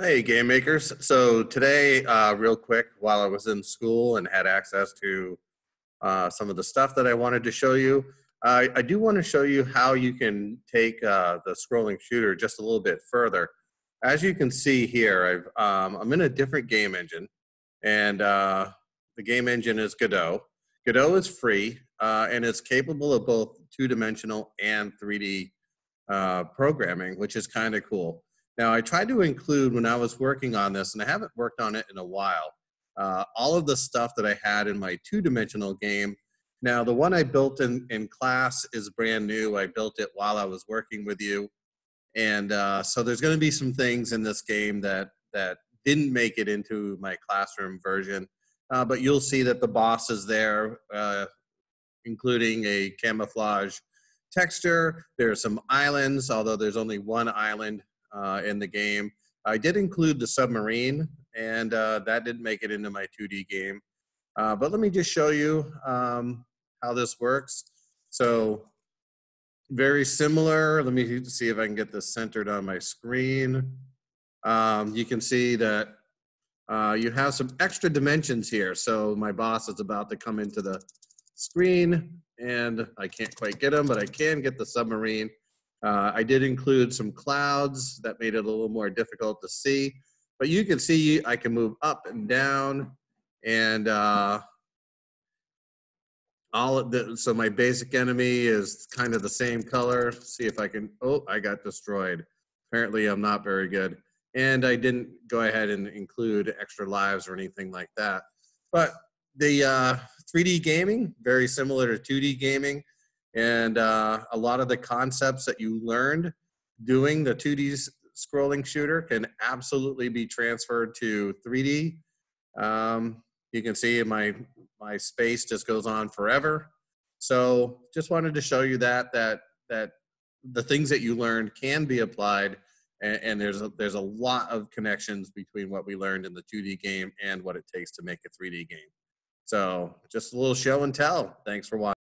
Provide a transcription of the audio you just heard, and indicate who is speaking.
Speaker 1: Hey, game makers. So today, uh, real quick, while I was in school and had access to uh, some of the stuff that I wanted to show you, I, I do want to show you how you can take uh, the scrolling shooter just a little bit further. As you can see here, I've, um, I'm in a different game engine, and uh, the game engine is Godot. Godot is free, uh, and it's capable of both two-dimensional and 3D uh, programming, which is kind of cool. Now, I tried to include when I was working on this, and I haven't worked on it in a while, uh, all of the stuff that I had in my two dimensional game. Now, the one I built in, in class is brand new. I built it while I was working with you. And uh, so there's going to be some things in this game that, that didn't make it into my classroom version. Uh, but you'll see that the boss is there, uh, including a camouflage texture. There are some islands, although there's only one island uh, in the game. I did include the submarine, and uh, that didn't make it into my 2D game. Uh, but let me just show you um, how this works. So very similar. Let me see if I can get this centered on my screen. Um, you can see that uh, you have some extra dimensions here. So my boss is about to come into the screen and I can't quite get him, but I can get the submarine. Uh, I did include some clouds that made it a little more difficult to see, but you can see I can move up and down and uh, all of the, so my basic enemy is kind of the same color. See if I can, oh, I got destroyed. Apparently I'm not very good. And I didn't go ahead and include extra lives or anything like that. But the uh, 3D gaming, very similar to 2D gaming. And uh, a lot of the concepts that you learned doing the 2D scrolling shooter can absolutely be transferred to 3D. Um, you can see my, my space just goes on forever. So just wanted to show you that, that, that the things that you learned can be applied and, and, there's a, there's a lot of connections between what we learned in the 2D game and what it takes to make a 3D game. So just a little show and tell. Thanks for watching.